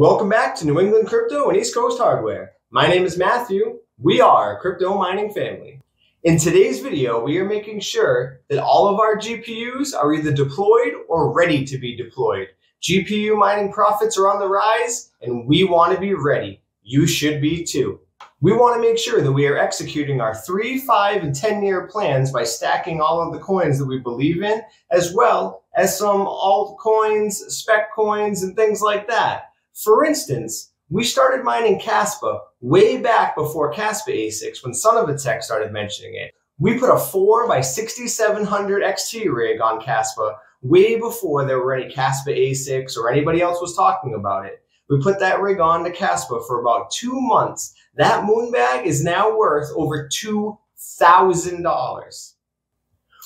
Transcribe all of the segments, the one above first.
Welcome back to New England Crypto and East Coast Hardware. My name is Matthew. We are a crypto mining family. In today's video, we are making sure that all of our GPUs are either deployed or ready to be deployed. GPU mining profits are on the rise and we want to be ready. You should be too. We want to make sure that we are executing our three, five, and 10 year plans by stacking all of the coins that we believe in, as well as some altcoins, spec coins, and things like that. For instance, we started mining Kaspa way back before Kaspa ASICs when Son of a Tech started mentioning it. We put a 4 by 6700 XT rig on Kaspa way before there were any Kaspa ASICs or anybody else was talking about it. We put that rig on to Kaspa for about two months. That moon bag is now worth over $2,000.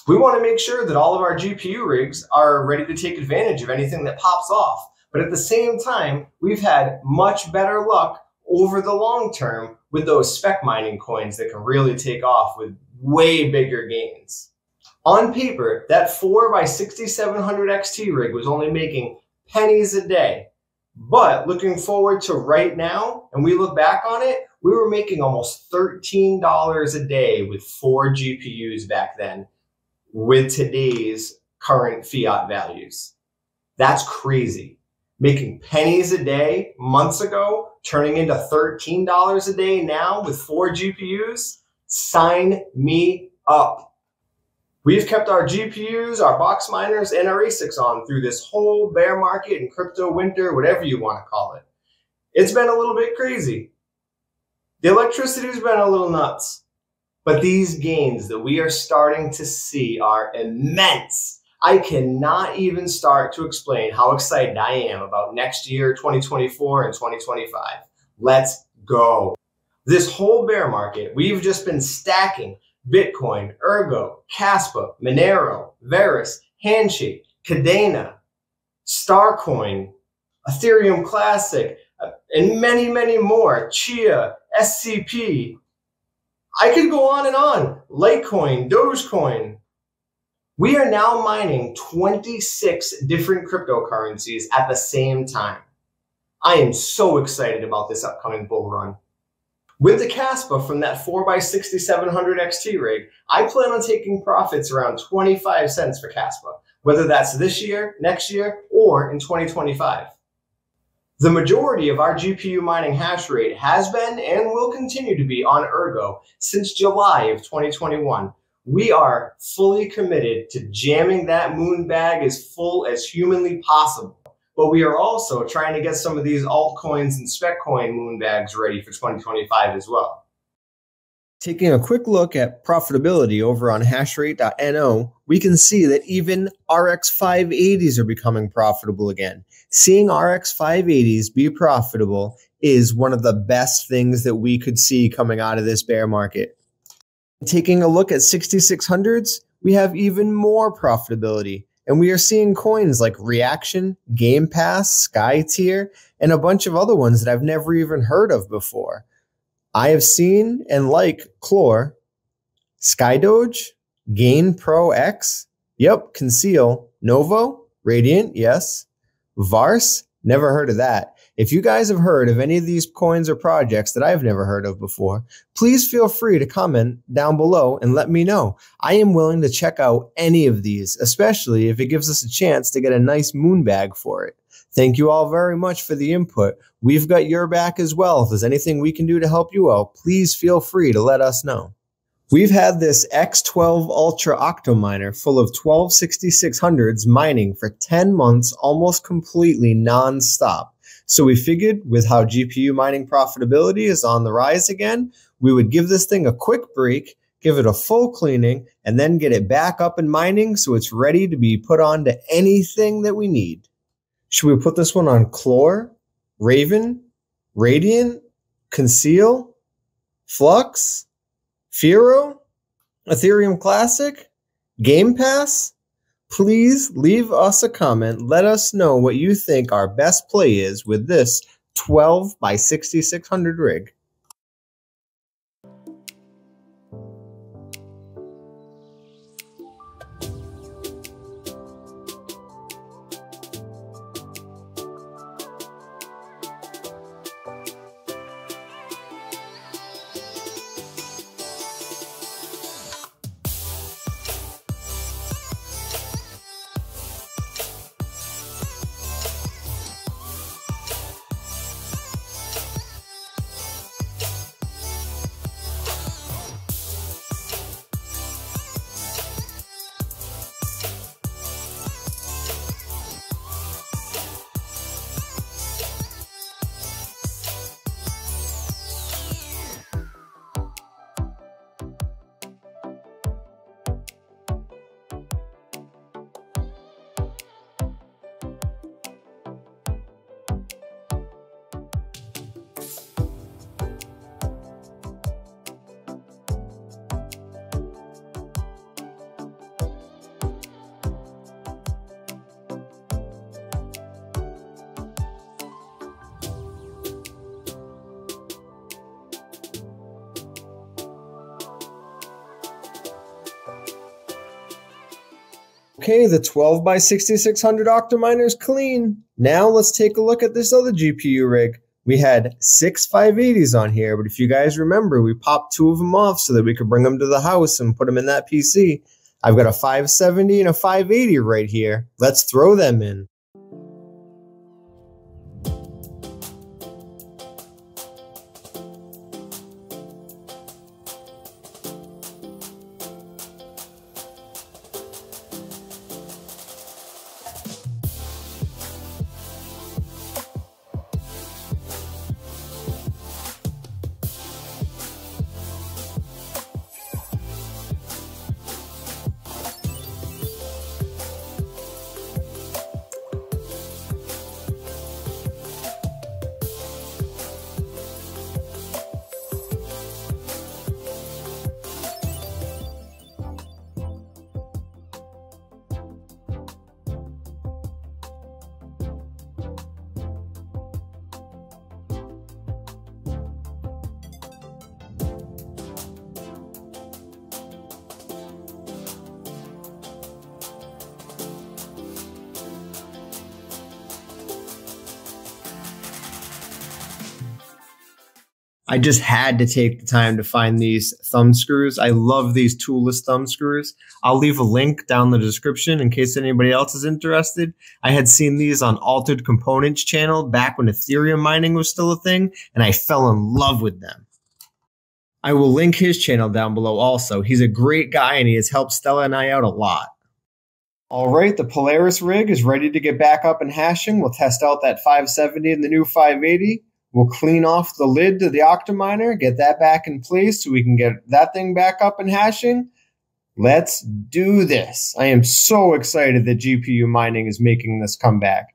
We want to make sure that all of our GPU rigs are ready to take advantage of anything that pops off. But at the same time, we've had much better luck over the long term with those spec mining coins that can really take off with way bigger gains. On paper, that 4 by 6700 XT rig was only making pennies a day. But looking forward to right now, and we look back on it, we were making almost $13 a day with four GPUs back then with today's current fiat values. That's crazy. Making pennies a day months ago, turning into $13 a day now with four GPUs. Sign me up. We've kept our GPUs, our box miners, and our ASICs on through this whole bear market and crypto winter, whatever you want to call it. It's been a little bit crazy. The electricity's been a little nuts. But these gains that we are starting to see are immense. I cannot even start to explain how excited I am about next year, 2024 and 2025. Let's go. This whole bear market, we've just been stacking Bitcoin, Ergo, Kaspa, Monero, Verus, Handshake, Kadena, Starcoin, Ethereum Classic, uh, and many, many more. Chia, SCP. I could go on and on. Litecoin, Dogecoin. We are now mining 26 different cryptocurrencies at the same time. I am so excited about this upcoming bull run. With the Kaspa from that 4x6700 XT rig, I plan on taking profits around 25 cents for Kaspa, whether that's this year, next year, or in 2025. The majority of our GPU mining hash rate has been and will continue to be on Ergo since July of 2021. We are fully committed to jamming that moon bag as full as humanly possible but we are also trying to get some of these altcoins and spec coin moon bags ready for 2025 as well. Taking a quick look at profitability over on hashrate.no, we can see that even RX 580s are becoming profitable again. Seeing RX 580s be profitable is one of the best things that we could see coming out of this bear market. Taking a look at 6600s, we have even more profitability. And we are seeing coins like Reaction, Game Pass, Sky Tier, and a bunch of other ones that I've never even heard of before. I have seen and like Clore, Skydoge, Gain Pro X, yep, Conceal, Novo, Radiant, yes, Vars, never heard of that. If you guys have heard of any of these coins or projects that I've never heard of before, please feel free to comment down below and let me know. I am willing to check out any of these, especially if it gives us a chance to get a nice moon bag for it. Thank you all very much for the input. We've got your back as well. If there's anything we can do to help you out, please feel free to let us know. We've had this X12 Ultra Octominer full of 12 6600s mining for 10 months almost completely non-stop. So we figured with how GPU mining profitability is on the rise again, we would give this thing a quick break, give it a full cleaning, and then get it back up and mining so it's ready to be put onto anything that we need. Should we put this one on Clore, Raven, Radiant, Conceal, Flux, Firo, Ethereum Classic, Game Pass? Please leave us a comment. Let us know what you think our best play is with this 12 by 6600 rig. Okay, the 12 by 6600 Octominer is clean. Now let's take a look at this other GPU rig. We had six 580s on here, but if you guys remember, we popped two of them off so that we could bring them to the house and put them in that PC. I've got a 570 and a 580 right here. Let's throw them in. I just had to take the time to find these thumb screws. I love these toolless thumb screws. I'll leave a link down the description in case anybody else is interested. I had seen these on Altered Component's channel back when Ethereum mining was still a thing, and I fell in love with them. I will link his channel down below also. He's a great guy and he has helped Stella and I out a lot. All right, the Polaris rig is ready to get back up and hashing. We'll test out that 570 and the new 580. We'll clean off the lid to the Octominer, get that back in place so we can get that thing back up and hashing. Let's do this. I am so excited that GPU mining is making this comeback.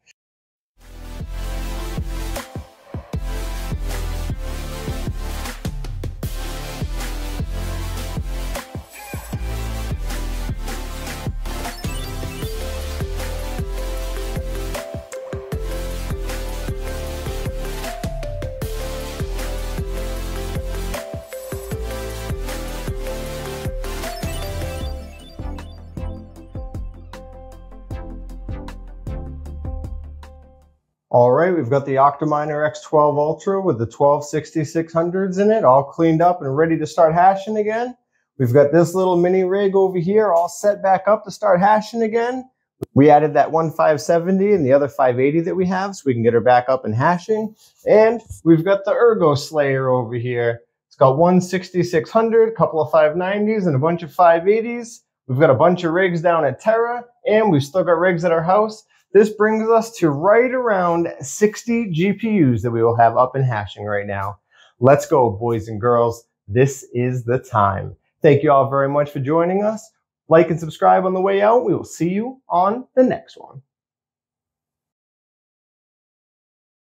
All right, we've got the Octominer X12 Ultra with the 12 6600s in it, all cleaned up and ready to start hashing again. We've got this little mini rig over here all set back up to start hashing again. We added that one 570 and the other 580 that we have so we can get her back up and hashing. And we've got the Ergo Slayer over here. It's got one 6600, a couple of 590s, and a bunch of 580s. We've got a bunch of rigs down at Terra, and we've still got rigs at our house. This brings us to right around 60 GPUs that we will have up and hashing right now. Let's go, boys and girls. This is the time. Thank you all very much for joining us. Like and subscribe on the way out. We will see you on the next one.